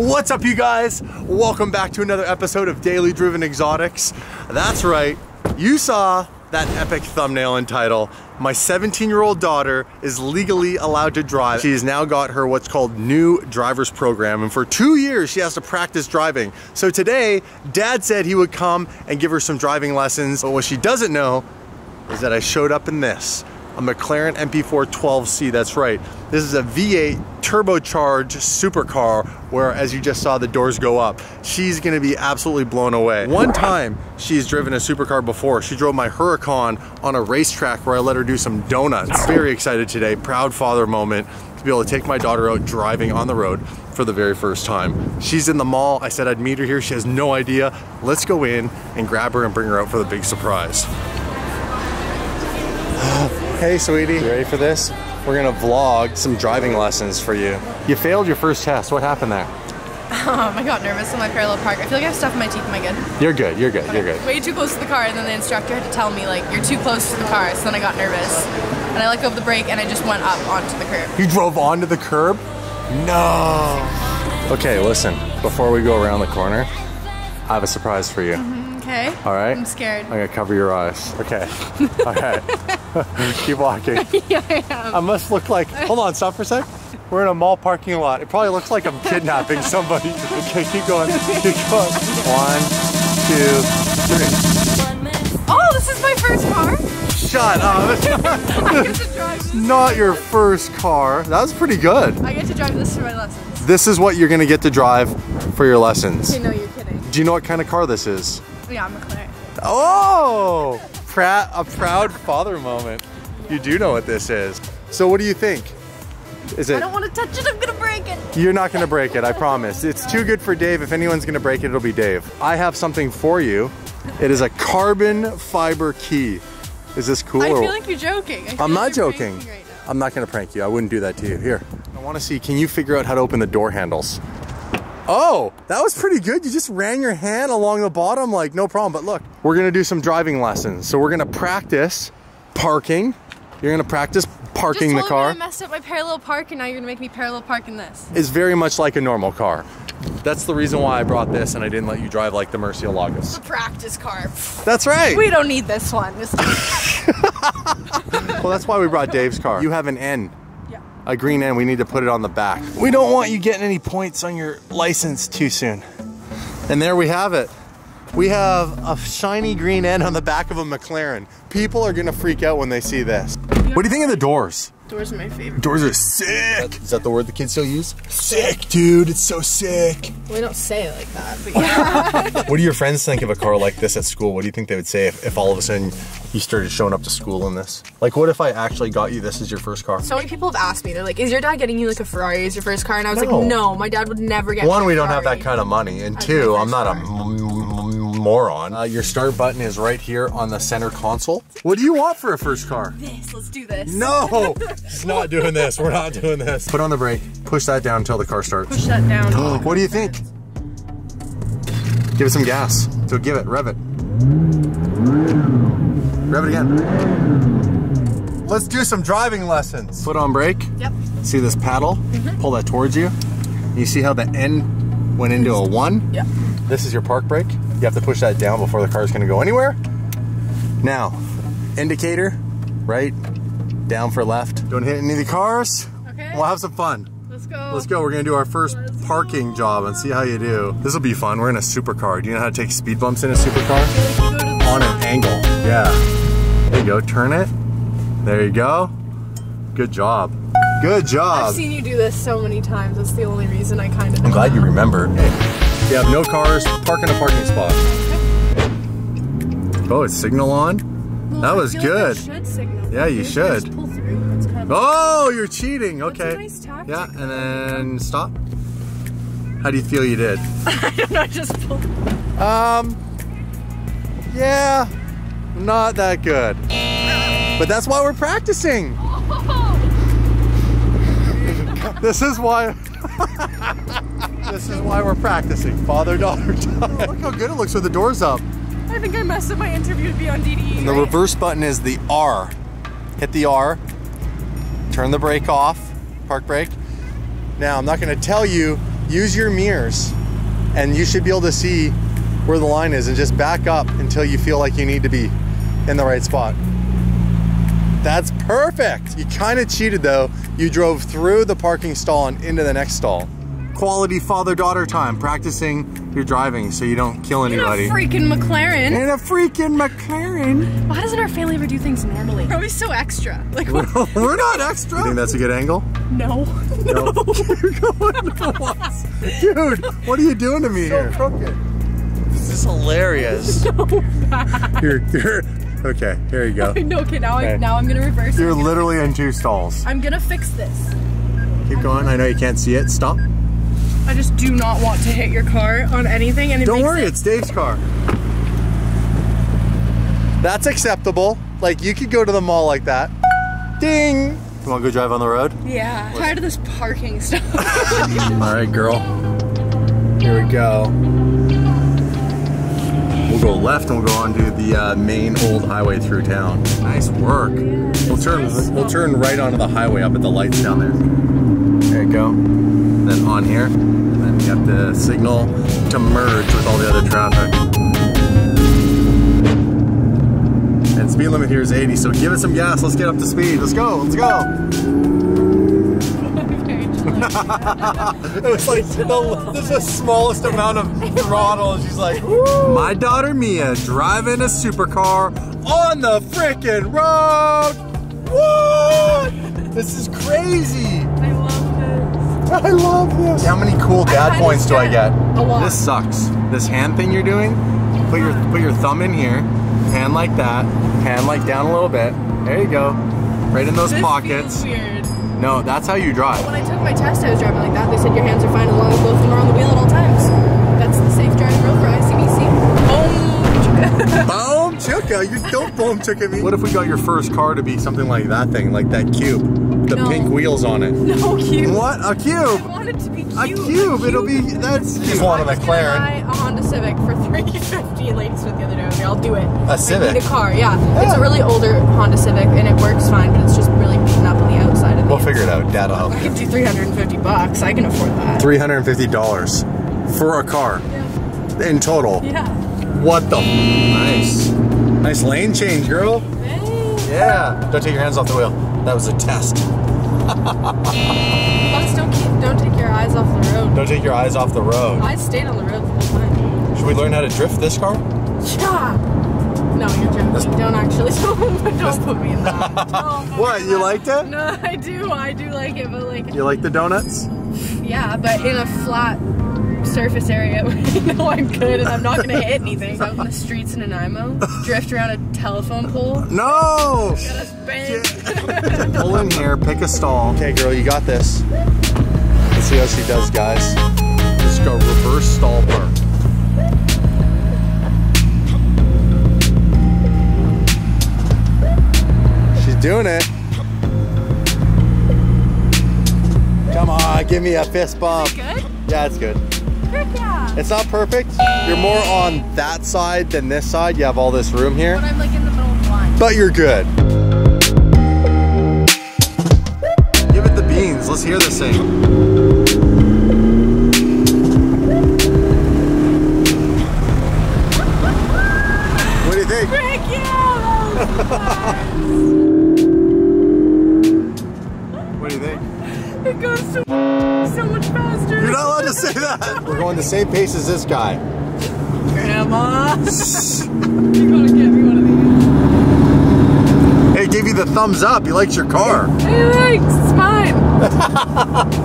What's up, you guys? Welcome back to another episode of Daily Driven Exotics. That's right, you saw that epic thumbnail and title. My 17 year old daughter is legally allowed to drive. She She's now got her what's called new driver's program, and for two years she has to practice driving. So today, dad said he would come and give her some driving lessons, but what she doesn't know is that I showed up in this a McLaren MP4 12C, that's right. This is a V8 turbocharged supercar where, as you just saw, the doors go up. She's gonna be absolutely blown away. One time, she's driven a supercar before. She drove my Huracan on a racetrack where I let her do some donuts. Very excited today, proud father moment to be able to take my daughter out driving on the road for the very first time. She's in the mall. I said I'd meet her here. She has no idea. Let's go in and grab her and bring her out for the big surprise. Hey, sweetie. You ready for this? We're gonna vlog some driving lessons for you. You failed your first test. What happened there? Um, I got nervous in my parallel park. I feel like I have stuff in my teeth. Am I good? You're good. You're good. You're good. Way too close to the car, and then the instructor had to tell me like you're too close to the car. So then I got nervous, and I let go of the brake, and I just went up onto the curb. You drove onto the curb? No. Okay, listen. Before we go around the corner, I have a surprise for you. Okay. All right. I'm scared. I'm gonna cover your eyes. Okay. All right. Keep walking. yeah, I am. I must look like. Hold on. Stop for a sec. We're in a mall parking lot. It probably looks like I'm kidnapping somebody. Okay, keep going. Keep going. One, two, three. Oh, this is my first car. Shut up. I get to drive. This. Not your first car. That was pretty good. I get to drive this for my lessons. This is what you're gonna get to drive for your lessons. Okay, no. Do you know what kind of car this is? Yeah, McLaren. Oh, a proud father moment. You do know what this is. So what do you think? Is it? I don't want to touch it. I'm gonna break it. You're not gonna break it, I promise. It's too good for Dave. If anyone's gonna break it, it'll be Dave. I have something for you. It is a carbon fiber key. Is this cool? I feel like you're joking. I'm not you're joking. Right. I'm not gonna prank you. I wouldn't do that to you. Here. I wanna see, can you figure out how to open the door handles? Oh, that was pretty good. You just ran your hand along the bottom like no problem. But look, we're gonna do some driving lessons. So we're gonna practice parking. You're gonna practice parking Just the car. Me I messed up my parallel park, and now you're gonna make me parallel park in this. It's very much like a normal car. That's the reason why I brought this and I didn't let you drive like the Murciélago. The practice car. That's right. We don't need this one. This Well, that's why we brought Dave's car. You have an N. a green N, we need to put it on the back. We don't want you getting any points on your license too soon. And there we have it. We have a shiny green N on the back of a McLaren. People are gonna freak out when they see this. What do you think of the doors? Doors are my favorite. Doors are sick. Is that the word the kids still use? Sick, dude. It's so sick. We don't say it like that, but yeah. What do your friends think of a car like this at school? What do you think they would say if, if all of a sudden you started showing up to school in this? Like, what if I actually got you this as your first car? so many people have asked me. They're like, "Is your dad getting you like a Ferrari as your first car?" And I was No. like, "No, my dad would never get." One, me a we don't have that kind of money, and As two, I'm not a car. m- m- moron. Uh, your start button is right here on the center console. What do you want for a first car? This. Let's do this. No, it's not doing this. We're not doing this. Put on the brake. Push that down until the car starts. Push that down. What do you think? Give it some gas. So give it. Rev it. Rev it again. Let's do some driving lessons. Put on brake. Yep. See this paddle? Pull that towards you. You see how the N went into a one? Yep. This is your park brake. You have to push that down before the car is going to go anywhere. Now, indicator, right, down for left. Don't hit any of the cars. Okay. We'll have some fun. Let's go. Let's go. We're going to do our 1st parking job and see how you do. This will be fun. We're in a supercar. Do you know how to take speed bumps in a supercar? Go On an angle. Yeah. There you go. Turn it. There you go. Good job. Good job. I've seen you do this so many times. That's the only reason I kind of. I'm glad you remembered. You have no cars, park in a parking spot. Oh, it's signal on? That was good. should signal. Yeah, you should. pull through. That's kind of. Oh, you're cheating. Okay. nice. Yeah, and then stop. How do you feel you did? I don't know. I just pulled. Um, yeah, not that good. But that's why we're practicing. This is why. this is why we're practicing. Father-daughter time. Look how good it looks with the doors up. I think I messed up my interview to be on DDE. The right? reverse button is the R. Hit the R. Turn the brake off. Park brake. Now I'm not going to tell you use your mirrors and you should be able to see where the line is and just back up until you feel like you need to be in the right spot. That's perfect. You kind of cheated though. You drove through the parking stall and into the next stall. Quality father-daughter time, practicing your driving so you don't kill anybody. In a freaking McLaren. In a freaking McLaren. Why doesn't our family ever do things normally? We're always so extra. Like, We're not extra. You think that's a good angle? no. No. Dude, what are you doing to me so here? This is hilarious. Here, here. Okay, here you go. No, okay, now, Okay. I, now I'm gonna reverse You're it. literally in two stalls. I'm gonna fix this. Keep going. I know you can't see it. Stop. I just do not want to hit your car on anything and it Don't worry, it- it's Dave's car. That's acceptable. Like you could go to the mall like that. Ding. You want to go drive on the road? Yeah. Tired of this parking stuff. All right, girl. Here we go. We'll go left and we'll go onto the uh, main old highway through town. Nice work. we'll turn we'll turn right onto the highway up at the lights down there. There you go. On here, and then we have the signal to merge with all the other traffic. And speed limit here is 80, so give it some gas. Let's get up to speed. Let's go. Let's go. It was like the, this is the smallest amount of throttle. and She's like, my daughter Mia driving a supercar on the freaking road. What? This is crazy. I love this. I love this. How many cool dad kinda points do I get? A lot. This sucks. This hand thing you're doing. Put your put your thumb in here, hand like that, hand like down a little bit. There you go. Right in those This pockets. feels weird. No, that's how you drive. When I took my test, I was driving like that. They said your hands are fine as long as both of them are on the wheel at all times. That's the safe driving rule for ICBC. Boom. Boom chicka, you don't boom chicka me. What if we got your first car to be something like that thing, like that cube, the No. pink wheels on it? no cube. What? A cube? want it to be A cute. cube? It'll be that's. Just want a I was McLaren. buy a Honda Civic for 350 in Ladysmith the other day. Okay, I'll do it. A Civic? I need a car, yeah. It's a really older Honda Civic and it works fine, but it's just really beaten up on the outside of the We'll figure it out. Dad'll help I can do 350 bucks. I can afford that. Three hundred and fifty dollars for a car in total. Yeah. What the? Nice, nice lane change, girl. Yeah. Don't take your hands off the wheel. That was a test. Don't keep, don't take your eyes off the road. Don't take your eyes off the road. I stayed on the road the whole time. Should we learn how to drift this car? Yeah. No, you're joking. Don't actually. Don't, don't put me in that. Put What? You that. liked it? No, I do. I do like it, but like, You like the donuts? yeah, but in a flat surface area where you know I'm good and I'm not gonna hit anything. Out in the streets in Nanaimo, drift around a telephone pole. No. Get us banged. Pull in here, pick a stall. Okay, girl, you got this. Let's see how she does, guys. Just go reverse stall park. She's doing it. Come on, give me a fist bump. good? Yeah, it's good. Yeah. It's not perfect. You're more on that side than this side. You have all this room here. But I'm like in the middle of the line. But you're good. Give it the beans. Let's hear this thing. What do you think? Heck yeah. What do you think? It goes so, so much faster. You're not say that. We're going the same pace as this guy. Grandma. You're gonna get me one of Hey, gave you the thumbs up. He likes your car. these. Hey, thanks. It's fine.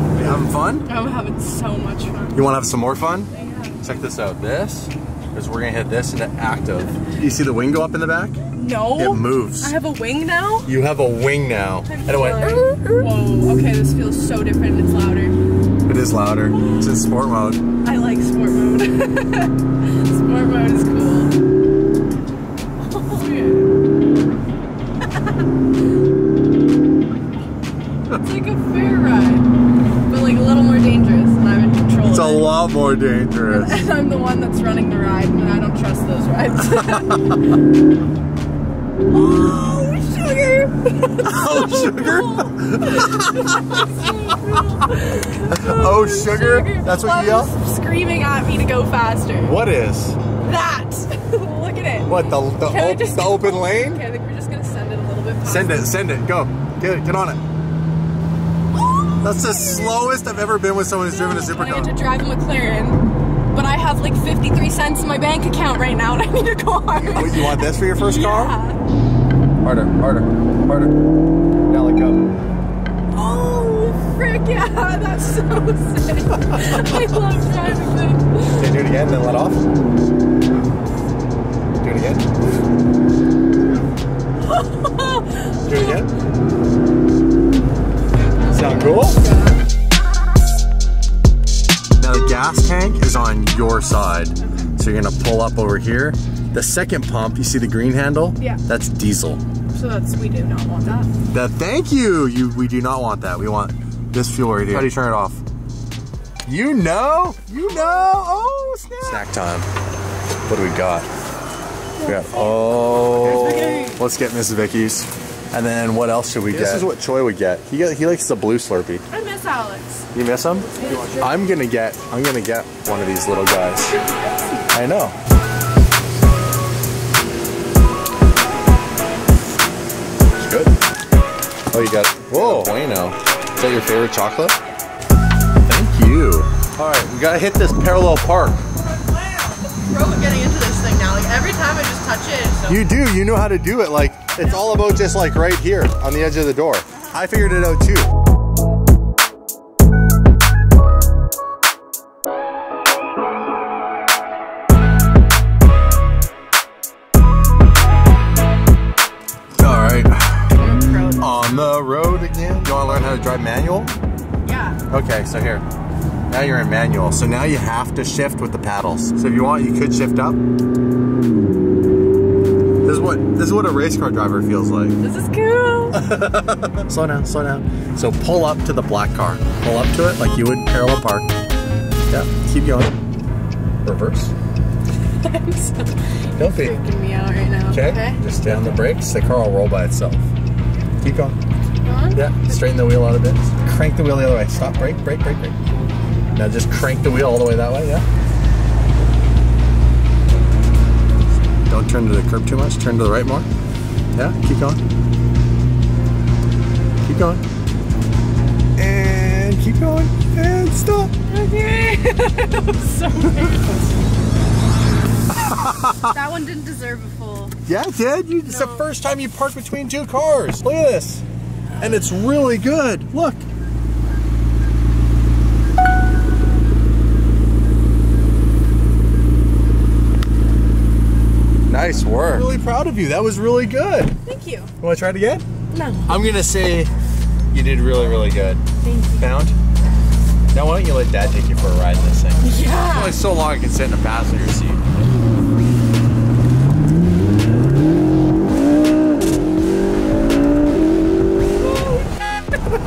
You having fun? I'm having so much fun. You want to have some more fun? Yeah. Check this out. This is we're gonna hit this into active. You see the wing go up in the back? No. It moves. I have a wing now. You have a wing now. And it went. Whoa. Okay, this feels so different. It's louder. It is louder. It's in sport mode. I like sport mode. sport mode is cool. Oh, yeah. it's like a fair ride, but like a little more dangerous, and I'm in control. It's a it. lot more dangerous. And I'm the one that's running the ride, and I don't trust those rides. oh! Sugar. Oh, sugar. oh, sugar. That's what you yell. Screaming at me to go faster. What is? That. Look at it. What the the, op- just- the open lane? Okay, I think we're just gonna send it a little bit. Past Send it, send it, go. Get it, get on it. That's the slowest I've ever been with someone who's driven a supercar. I get to drive a McLaren, but I have like 53 cents in my bank account right now, and I need a car. What, you want this for your first car? Yeah. Harder, harder, harder. Now let go. Oh, that's so sick. I love driving this. Okay, do it again, then let off. Do it again. Do it again. Sound cool? Now the gas tank is on your side. So you're gonna pull up over here. The second pump, you see the green handle? Yeah. That's diesel. So that's, we do not want that. That thank you. You we do not want that. We want this fuel right here. How do you turn it off? You know? You know? Oh snap. Snack time. What do we got? We got oh let's get Miss Vickie's. And then what else should we get? This is what Choi would get. He get, he likes the blue Slurpee. I miss Alex. You miss him? I'm gonna get I'm gonna get one of these little guys. I know. It's good. Oh, you got whoa bueno. Is that your favorite chocolate? Thank you. All right, we gotta hit this parallel park. Bro, getting into this thing now. Like every time I just touch it, it's so You do. You know how to do it. Like it's all about just like right here on the edge of the door. I figured it out too. Learn how to drive manual? Yeah. Okay, so here. Now you're in manual. So now you have to shift with the paddles. So if you want, you could shift up. This is what this is what a race car driver feels like. This is cool. Slow down, slow down. So pull up to the black car. Pull up to it like you would parallel park. Yeah, keep going. Reverse. I'm so Don't be. freaking me out right now. Okay. Just stay on the brakes. The car will roll by itself. Keep going. On. Yeah. Straighten the wheel out a bit. Crank the wheel the other way. Stop. Brake. Brake. Brake. Brake. Now just crank the wheel all the way that way. Yeah. Don't turn to the curb too much. Turn to the right more. Yeah. Keep going. Keep going. And keep going. And stop. Okay. I'm so painful. that one didn't deserve a full. Yeah, it did. You, It's the first time you parked between two cars. Look at this. And it's really good. Look. Nice work. Really proud of you. That was really good. Thank you. You want to try it again? No. I'm going to say you did really, really good. Thank you. Found? Now, why don't you let Dad take you for a ride in this thing? It's Yeah. only so long I can sit in a passenger seat. Hey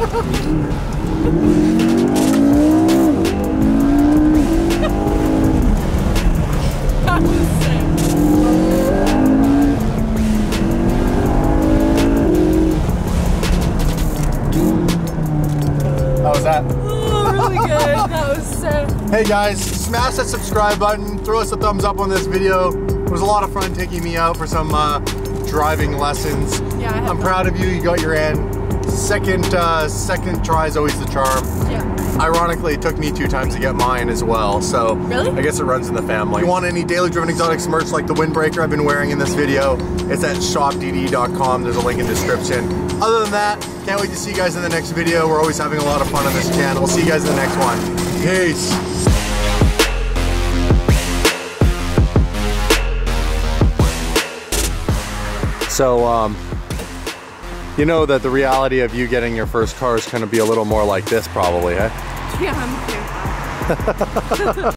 guys, smash that subscribe button, throw us a thumbs up on this video. It was a lot of fun taking me out for some uh, driving lessons. Yeah, I I'm fun. proud of you, you got your N. Second, uh, second try is always the charm. Yeah. Ironically, it took me two times to get mine as well, so Really? I guess it runs in the family. If you want any Daily Driven Exotics merch like the windbreaker I've been wearing in this video, it's at shopdde.com. There's a link in the description. Other than that, can't wait to see you guys in the next video. We're always having a lot of fun on this channel. We'll see you guys in the next one. Peace. So, um, you know that the reality of you getting your first car is going to be a little more like this, probably, eh? Yeah, I'm.